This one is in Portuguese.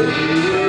Senhor.